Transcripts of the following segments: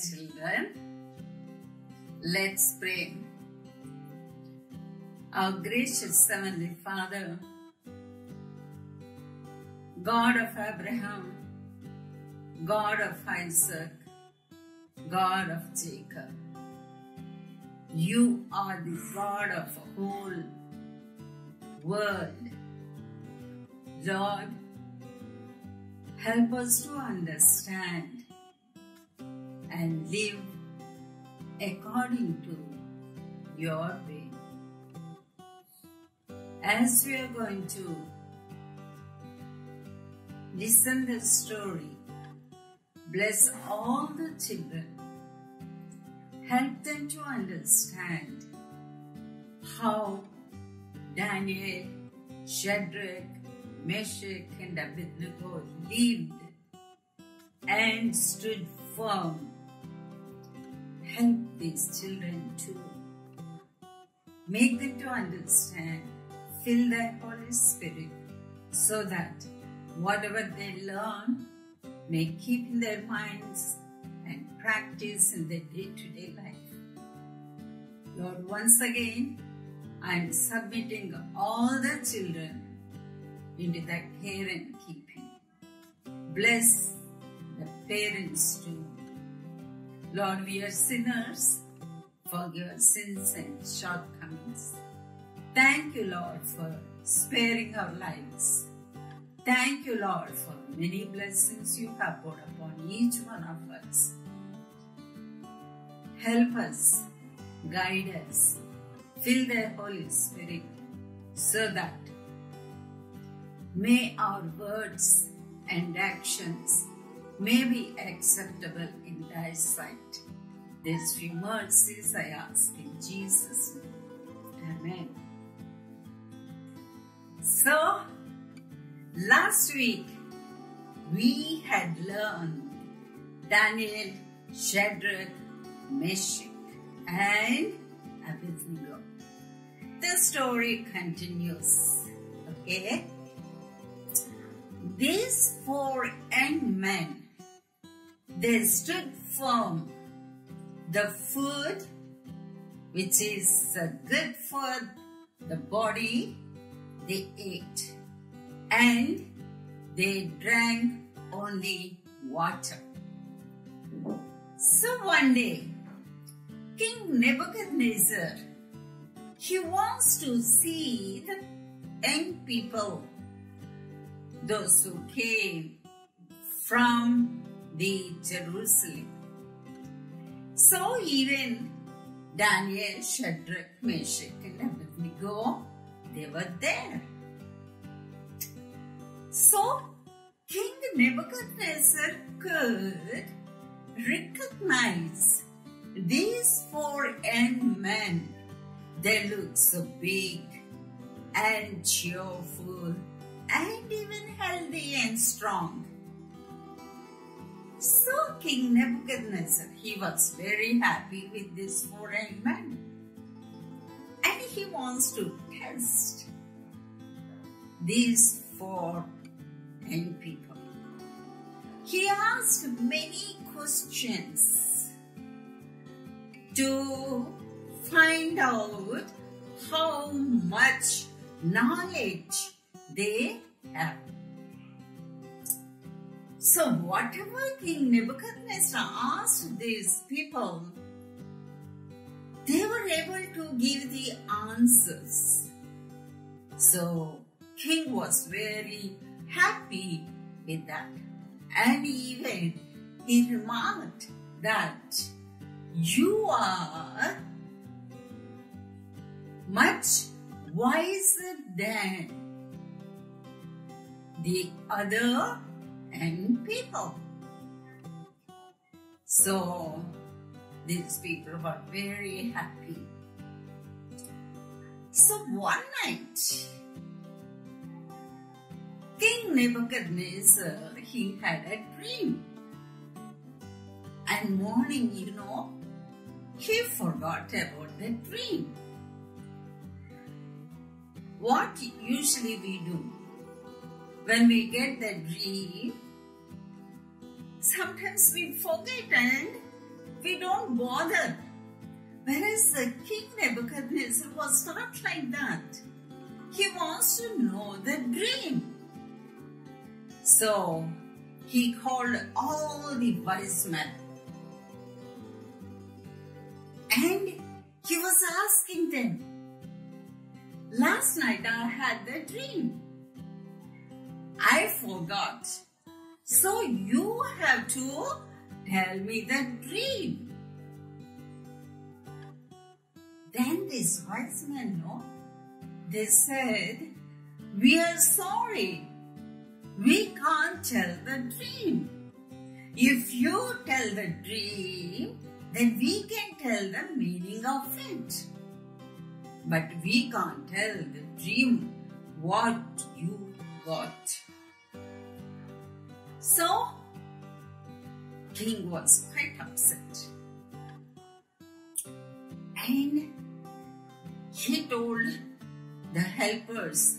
children. Let's pray. Our gracious Heavenly Father, God of Abraham, God of Isaac, God of Jacob, you are the God of the whole world. Lord, help us to understand and live according to your way. As we are going to listen the story, bless all the children. Help them to understand how Daniel, Shadrach, Meshach, and Abednego lived and stood firm. Help these children to make them to understand, fill their Holy Spirit so that whatever they learn may keep in their minds and practice in their day-to-day life. Lord, once again, I am submitting all the children into thy care and keeping. Bless the parents too. Lord, we are sinners. Forgive our sins and shortcomings. Thank you, Lord, for sparing our lives. Thank you, Lord, for many blessings you have poured upon each one of us. Help us, guide us, fill the Holy Spirit so that may our words and actions may be acceptable in thy sight. These few mercies I ask in Jesus' name. Amen. So, last week we had learned Daniel, Shadrach, Meshach, and Abednego. The story continues. Okay? These four young men, they stood firm. The food, which is good for the body, they ate. And they drank only water. So one day, King Nebuchadnezzar, he wants to see the young people those who came from the Jerusalem. So even Daniel, Shadrach, Meshach and Abednego, they were there. So King Nebuchadnezzar could recognize these four young men. They look so big and cheerful and even healthy and strong. So King Nebuchadnezzar, he was very happy with this foreign man. And he wants to test these four young people. He asked many questions to find out how much knowledge they have. So whatever King Nebuchadnezzar asked these people, they were able to give the answers. So king was very happy with that. And even he remarked that you are much wiser than the other and people. So these people were very happy. So one night, King Nebuchadnezzar, he had a dream. And morning, you know, he forgot about the dream. What usually we do when we get the dream, sometimes we forget and we don't bother. Whereas the King Nebuchadnezzar was not like that. He wants to know the dream. So he called all the wise men and he was asking them, Last night I had the dream. I forgot. So you have to tell me the dream. Then these wise men, no, they said, we are sorry. We can't tell the dream. If you tell the dream, then we can tell the meaning of it. But we can't tell the dream what you got. So, king was quite upset. And he told the helpers,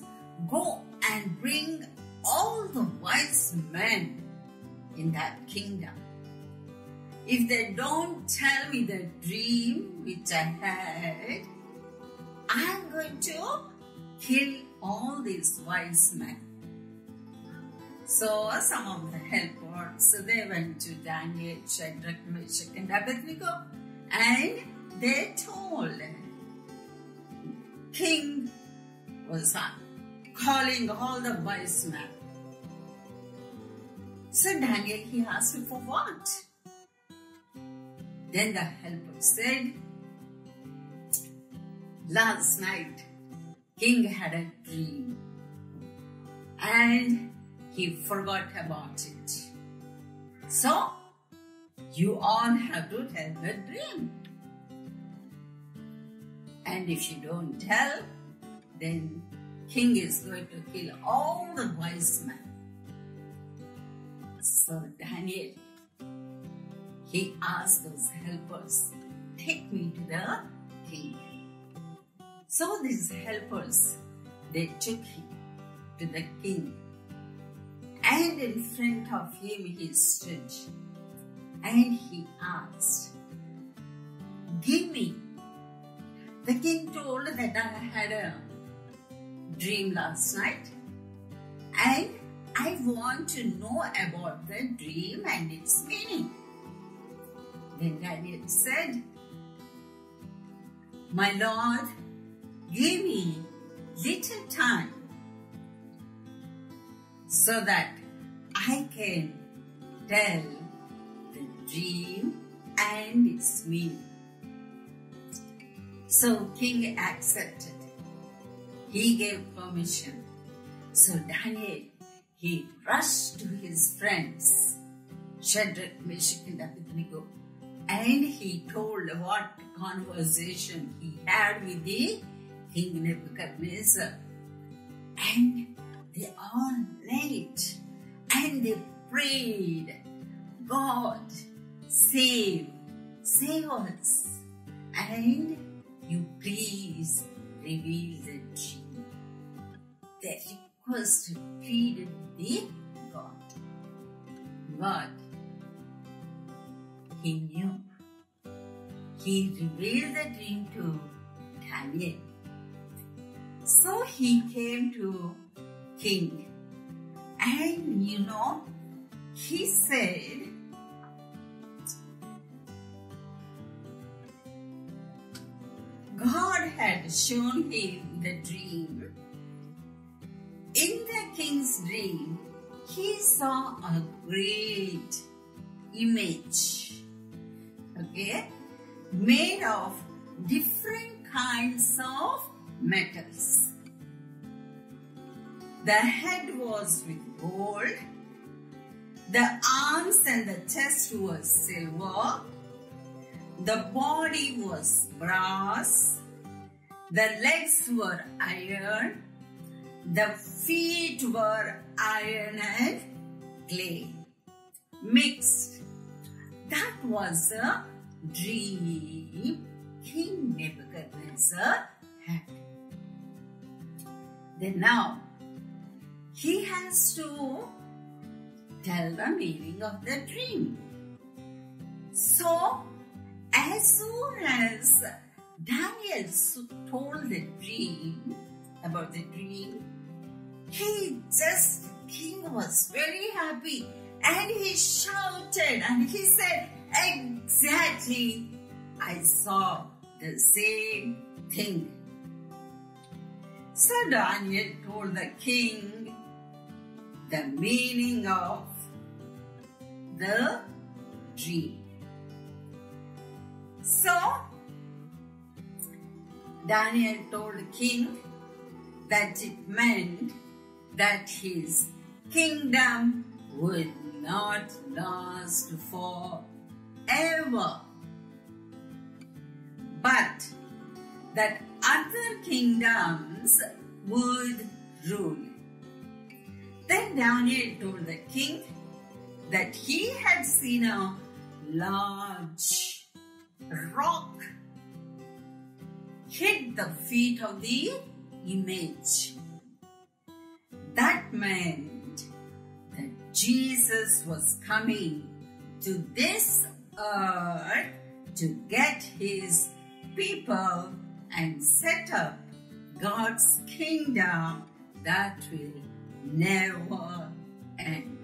go and bring all the wise men in that kingdom. If they don't tell me the dream which I had, I'm going to kill all these wise men. So some of the helpers, they went to Daniel, Shadrach, Meshach and Abednego and they told King was calling all the wise men. So Daniel, he asked for what? Then the helper said, Last night, king had a dream and he forgot about it. So, you all have to tell the dream. And if you don't tell, then king is going to kill all the wise men. So Daniel, he asked those helpers, take me to the king. So these helpers, they took him to the king. And in front of him he stood. And he asked, give me. The king told that I had a dream last night. And I want to know about the dream and its meaning. Then Daniel said, My Lord, give me little time so that I can tell the dream and its meaning. So king accepted. He gave permission. So Daniel, he rushed to his friends, Shadrach, Meshach and Abednego, and he told what conversation he had with the King Nebuchadnezzar. And they all knelt and they prayed, God, save, save us. And you please reveal the dream. They requested, pleaded with God. God, he knew. He revealed the dream to Daniel. So he came to king and you know he said God had shown him the dream. In the king's dream, he saw a great image, okay, made of different kinds of metals. The head was with gold, the arms and the chest was silver, the body was brass, the legs were iron, the feet were iron and clay. Mixed. That was a dream. King Nebuchadnezzar had. Then now, he has to tell the meaning of the dream. So, as soon as Daniel told the dream about the dream, he just, king was very happy and he shouted and he said, exactly, I saw the same thing. So Daniel told the king the meaning of the dream. So, Daniel told the king that it meant that his kingdom would not last forever, but that other kingdoms would rule. Daniel told the king that he had seen a large rock hit the feet of the image. That meant that Jesus was coming to this earth to get his people and set up God's kingdom that will never end.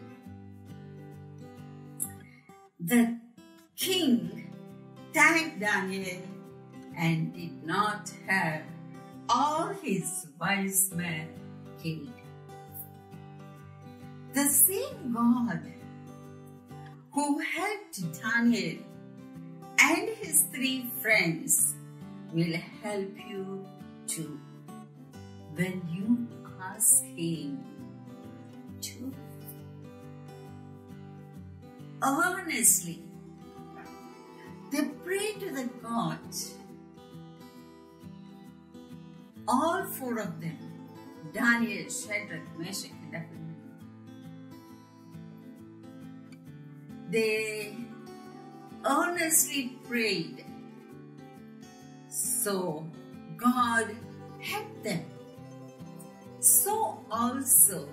The king thanked Daniel and did not have all his wise men killed. The same God who helped Daniel and his three friends will help you too when you ask him earnestly they pray to the God all four of them Daniel, Shadrach, Meshach and Abednego. They earnestly prayed. So God helped them. So also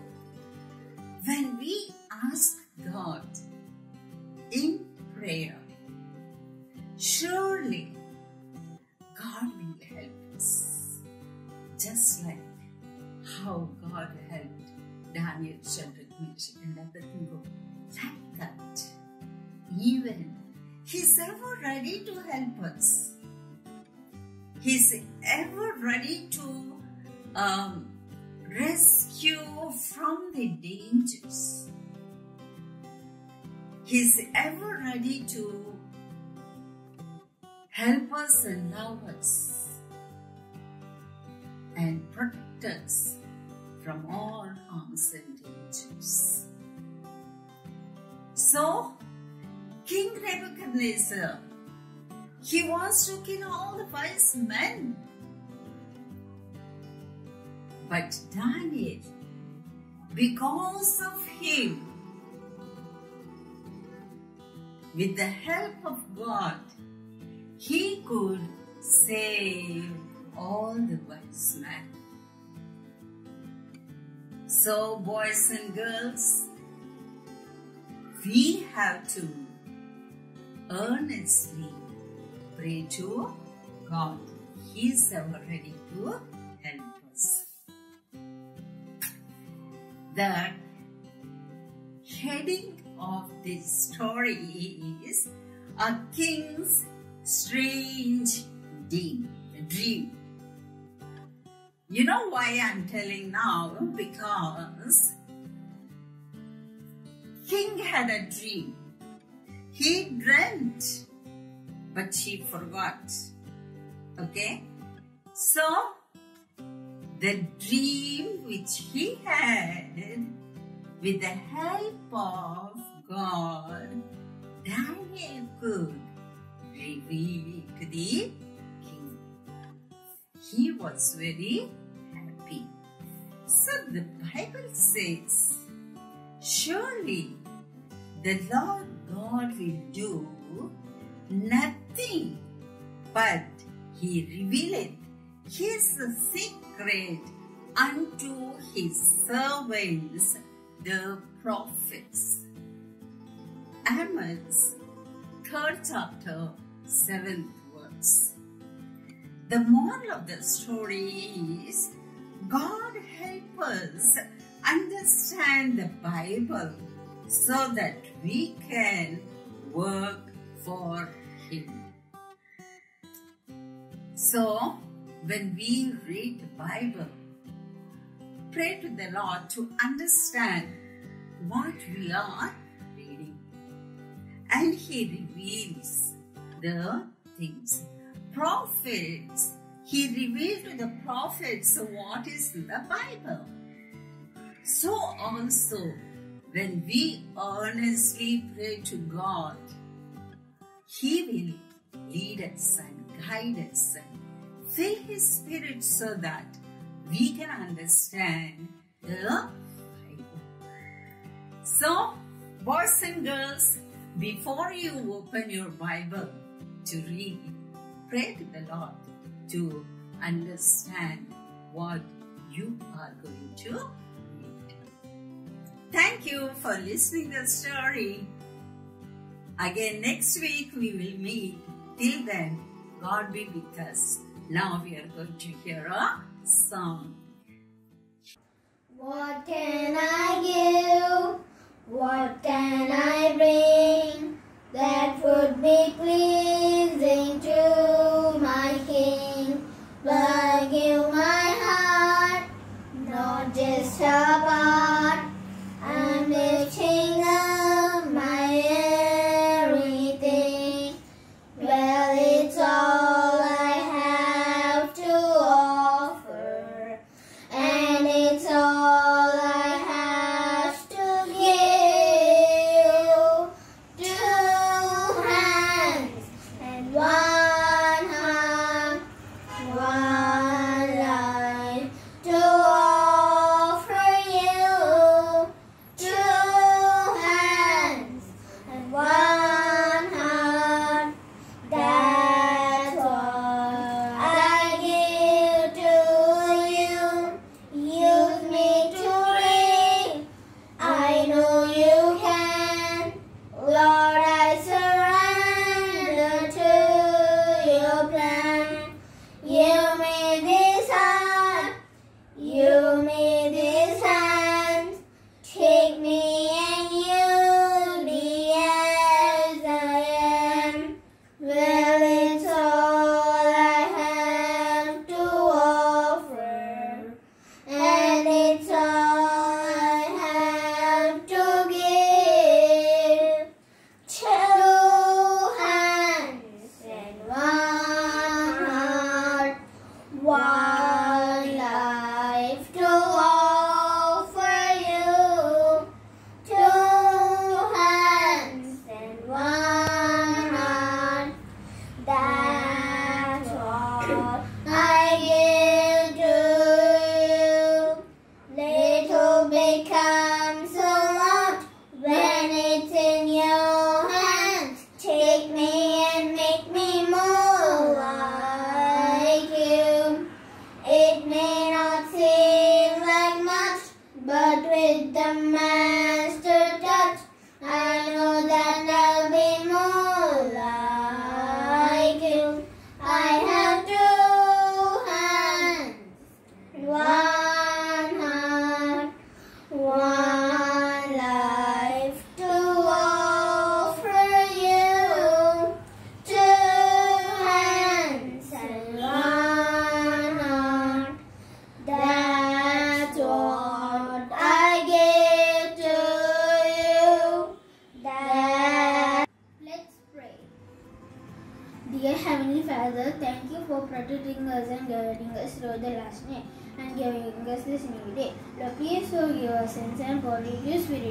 will help us just like how God helped Daniel, Shadrach, Meshach and Abednego like that even He's ever ready to help us. He's ever ready to um, rescue from the dangers. He's ever ready to help us and love us protect us from all harms and dangers. So, King Nebuchadnezzar, he wants to kill all the wise men. But Daniel, because of him, with the help of God, he could save all the wise men. So, boys and girls, we have to earnestly pray to God. He's ever ready to help us. The heading of this story is A King's Strange Dream. Dream. You know why I'm telling now? Because King had a dream. He dreamt, but he forgot. Okay? So, the dream which he had, with the help of God, Daniel could reveal to the king. He was very the Bible says, surely the Lord God will do nothing but he revealeth his secret unto his servants the prophets. Amos third chapter seventh verse. The moral of the story is God help us understand the Bible so that we can work for Him. So, when we read the Bible, pray to the Lord to understand what we are reading. And He reveals the things. Prophets, He revealed to the prophets what is in the Bible. So also, when we earnestly pray to God, He will lead us and guide us and fill His Spirit so that we can understand the Bible. So, boys and girls, before you open your Bible to read, pray to the Lord to understand what you are going to read. Thank you for listening the story. Again, next week we will meet. Till then, God be with us. Now we are going to hear a song. What can I give? What can I bring that would be pleasing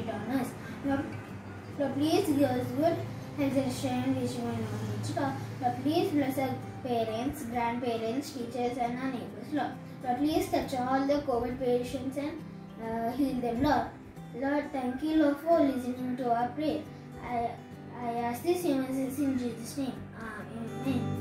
on us. Please good health and not reach Lord. Lord, please bless our parents, grandparents, teachers and our neighbors, Lord. Lord, please touch all the COVID patients and uh, heal them, Lord. Lord, thank you, Lord, for listening to our prayer. I, I ask this in Jesus' name. Amen.